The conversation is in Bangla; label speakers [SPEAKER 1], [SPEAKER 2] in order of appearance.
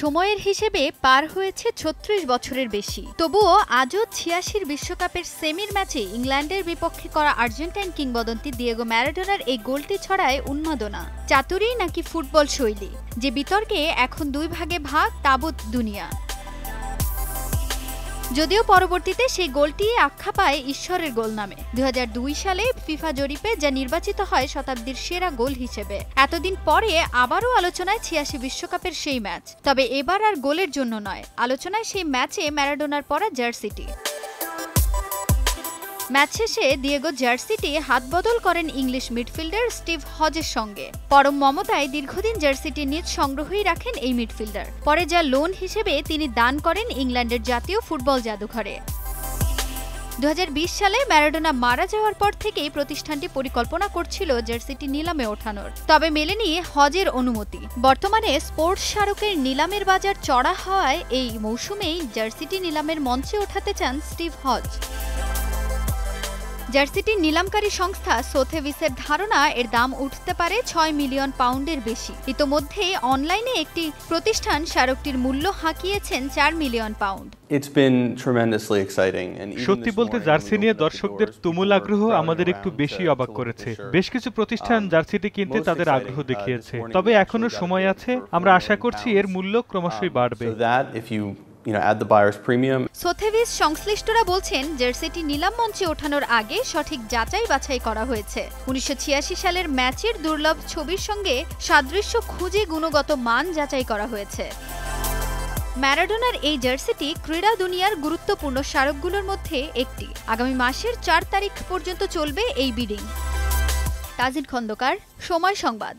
[SPEAKER 1] সময়ের হিসেবে পার হয়েছে ছত্রিশ বছরের বেশি। তবুও আজও ছিয়াশির বিশ্বকাপের সেমির ম্যাচে ইংল্যান্ডের বিপক্ষে করা আর্জেন্টাইন কিংবদন্তি দিয়েগো ম্যারাডোনার এই গোলটি ছড়ায় উন্মাদনা। চাতুরি নাকি ফুটবল শৈলী? যে বিতর্কে এখন দুই ভাগে ভাগ তাবুত দুনিয়া। যদিও পরবর্তীতে সেই গোলটি আখ্যা পায় ঈশ্বরের গোল নামে। দু হাজার দুই সালে ফিফা জরিপে যা নির্বাচিত হয় শতাব্দীর সেরা গোল হিসেবে। এতদিন পরে আবারও আলোচনায় ছিয়াশি বিশ্বকাপের সেই ম্যাচ। তবে এবার আর গোলের জন্য নয়। আলোচনায় সেই ম্যাচে ম্যারাডোনার পরা জার্সিটি। ম্যাচ শেষে দিয়েগো জার্সিটি হাত বদল করেন ইংলিশ মিডফিল্ডার স্টিভ হজের সঙ্গে। পরম মমতায় দীর্ঘদিন জার্সিটি নিজ সংগ্রহই রাখেন এই মিডফিল্ডার। পরে যা লোন হিসেবে তিনি দান করেন ইংল্যান্ডের জাতীয় ফুটবল জাদুঘরে। দু হাজার বিশ সালে ম্যারাডোনা মারা যাওয়ার পর থেকেই প্রতিষ্ঠানটি পরিকল্পনা করছিল জার্সিটি নিলামে ওঠানোর। তবে মেলেনি হজের অনুমতি। বর্তমানে স্পোর্টস স্মারকের নিলামের বাজার চড়া হওয়ায় এই মৌসুমেই জার্সিটি নিলামের মঞ্চে ওঠাতে চান স্টিভ হজ। জার্সিটির নিলামকারী সংস্থা সোথেভিসের ধারণা এর দাম উঠতে পারে ছয় মিলিয়ন পাউন্ডের বেশি। ইতোমধ্যে অনলাইনে একটি প্রতিষ্ঠান স্মারকটির মূল্য হাঁকিয়েছেন চার মিলিয়ন পাউন্ড।
[SPEAKER 2] সত্যি বলতে জার্সি নিয়ে দর্শকদের তুমুল আগ্রহ আমাদের একটু বেশি অবাক করেছে। বেশ কিছু প্রতিষ্ঠান
[SPEAKER 3] Um,
[SPEAKER 2] জার্সিটি কিনতে তাদের আগ্রহ দেখিয়েছে। তবে এখনও সময় আছে আমরা আশা করছি এর মূল্য ক্রমশই বাড়বে।
[SPEAKER 3] You know, add the buyer's premium.
[SPEAKER 1] সোথেভিস সংশ্লিষ্টরা বলছেন জার্সিটি নিলাম মঞ্চে ওঠানোর আগে সঠিক যাচাই বাছাই করা হয়েছে। উনিশশো ছিয়াশি সালের ম্যাচের দুর্লভ ছবির সঙ্গে সাদৃশ্য খুঁজে গুণগত মান যাচাই করা হয়েছে। ম্যারাডোনার এই জার্সিটি ক্রীড়া দুনিয়ার গুরুত্বপূর্ণ স্মারকগুলোর মধ্যে একটি। আগামী মাসের চার তারিখ পর্যন্ত চলবে এই বিডিং। তাজিদ খন্দকার সময় সংবাদ।